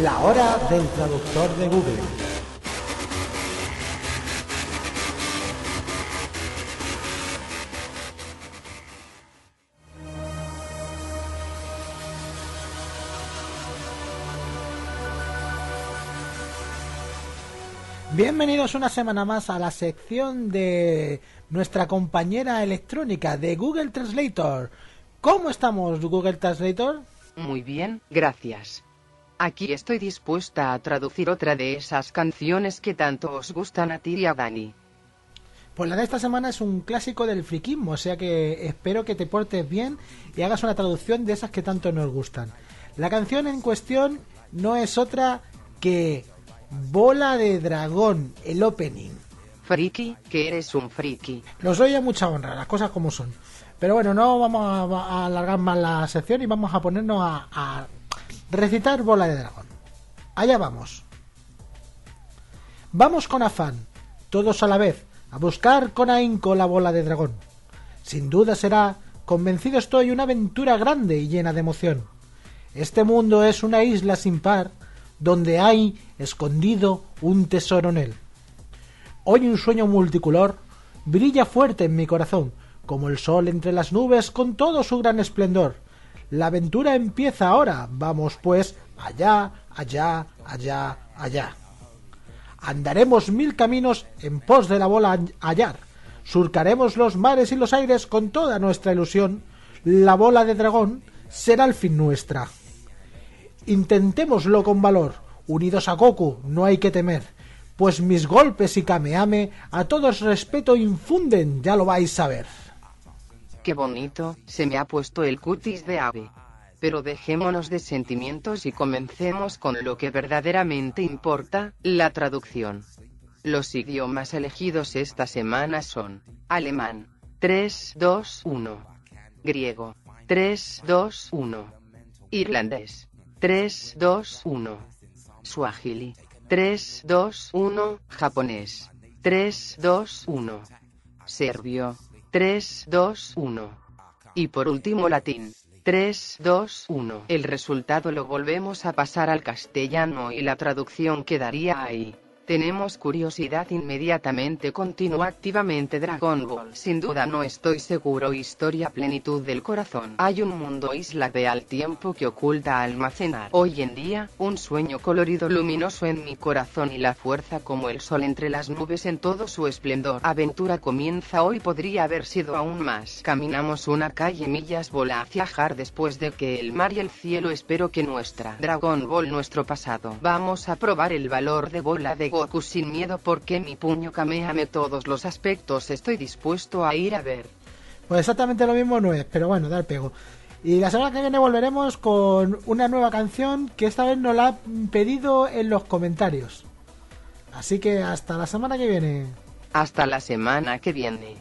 La hora del traductor de Google. Bienvenidos una semana más a la sección de nuestra compañera electrónica de Google Translator. ¿Cómo estamos, Google Translator? Muy bien, gracias. Aquí estoy dispuesta a traducir otra de esas canciones que tanto os gustan a ti y a Dani. Pues la de esta semana es un clásico del friquismo, o sea que espero que te portes bien y hagas una traducción de esas que tanto nos gustan. La canción en cuestión no es otra que Bola de Dragón, el opening. Friki, que eres un friki. Los oye mucha honra, las cosas como son. Pero bueno, no vamos a, a alargar más la sección y vamos a ponernos a, a Recitar bola de dragón. Allá vamos. Vamos con afán, todos a la vez, a buscar con ahínco la bola de dragón. Sin duda será, convencido estoy, una aventura grande y llena de emoción. Este mundo es una isla sin par, donde hay escondido un tesoro en él. Hoy un sueño multicolor brilla fuerte en mi corazón, como el sol entre las nubes con todo su gran esplendor. La aventura empieza ahora. Vamos pues allá, allá, allá, allá. Andaremos mil caminos en pos de la bola hallar. Surcaremos los mares y los aires con toda nuestra ilusión. La bola de dragón será al fin nuestra. Intentémoslo con valor. Unidos a Goku, no hay que temer. Pues mis golpes y Kameame a todos respeto infunden, ya lo vais a ver. Qué bonito, se me ha puesto el cutis de ave. Pero dejémonos de sentimientos y comencemos con lo que verdaderamente importa, la traducción. Los idiomas elegidos esta semana son alemán, 3, 2, 1. Griego, 3, 2, 1. Irlandés, 3, 2, 1. Swahili, 3, 2, 1. Japonés, 3, 2, 1. Serbio, 3, 2, 1. Y por último latín. 3, 2, 1. El resultado lo volvemos a pasar al castellano y la traducción quedaría ahí. Tenemos curiosidad inmediatamente continúa activamente Dragon Ball. Sin duda no estoy seguro. Historia plenitud del corazón. Hay un mundo isla de al tiempo que oculta almacenar. Hoy en día, un sueño colorido luminoso en mi corazón y la fuerza como el sol entre las nubes en todo su esplendor. Aventura comienza hoy podría haber sido aún más. Caminamos una calle millas bola hacia Jar después de que el mar y el cielo espero que nuestra Dragon Ball nuestro pasado. Vamos a probar el valor de bola de Goku sin miedo porque mi puño Kamehameha todos los aspectos estoy dispuesto a ir a ver. Pues exactamente lo mismo no es, pero bueno, da el pego. Y la semana que viene volveremos con una nueva canción que esta vez nos la han pedido en los comentarios. Así que hasta la semana que viene. Hasta la semana que viene.